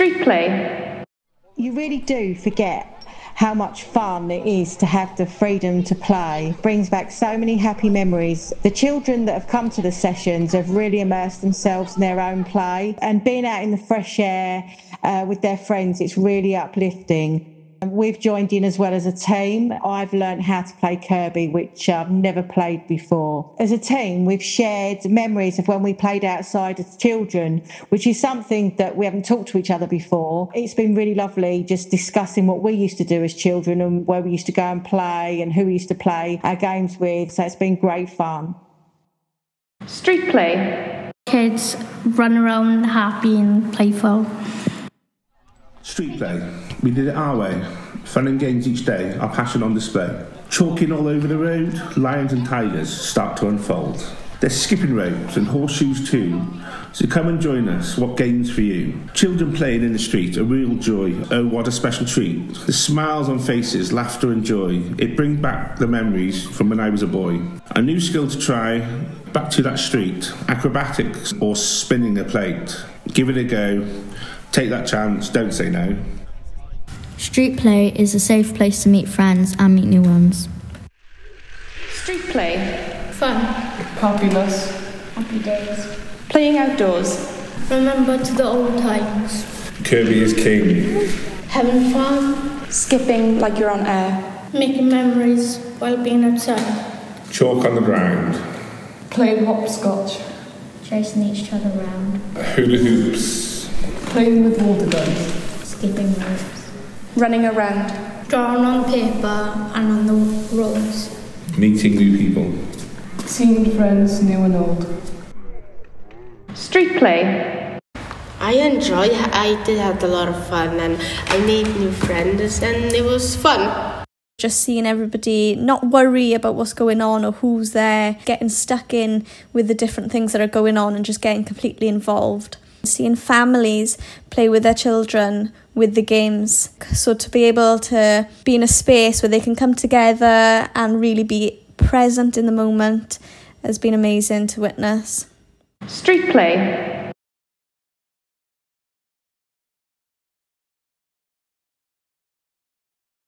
Street play. You really do forget how much fun it is to have the freedom to play. Brings back so many happy memories. The children that have come to the sessions have really immersed themselves in their own play and being out in the fresh air uh, with their friends, it's really uplifting. We've joined in as well as a team. I've learned how to play Kirby, which I've never played before. As a team, we've shared memories of when we played outside as children, which is something that we haven't talked to each other before. It's been really lovely just discussing what we used to do as children and where we used to go and play and who we used to play our games with. So it's been great fun. Street play. Kids run around happy and playful. Street play. We did it our way. Fun and games each day, our passion on display. Chalking all over the road, lions and tigers start to unfold. There's skipping ropes and horseshoes too. So come and join us. What games for you? Children playing in the street, a real joy. Oh, what a special treat. The smiles on faces, laughter and joy. It brings back the memories from when I was a boy. A new skill to try. Back to that street. Acrobatics or spinning a plate. Give it a go. Take that chance. Don't say no. Street play is a safe place to meet friends and meet new ones. Street play. Fun. Happiness. Happy days. Playing outdoors. Remember to the old times. Kirby is king. Having fun. Skipping like you're on air. Making memories while being outside. Chalk on the ground. Playing hopscotch. Chasing each other around. Hula hoops. Playing with water guns. Skipping ropes. Running around. Drawing on paper and on the roads. Meeting new people. Seeing friends new and old. Street play. I enjoy. I did have a lot of fun, and I made new friends, and it was fun. Just seeing everybody not worry about what's going on or who's there, getting stuck in with the different things that are going on and just getting completely involved. Seeing families play with their children with the games. So to be able to be in a space where they can come together and really be present in the moment has been amazing to witness. Street play.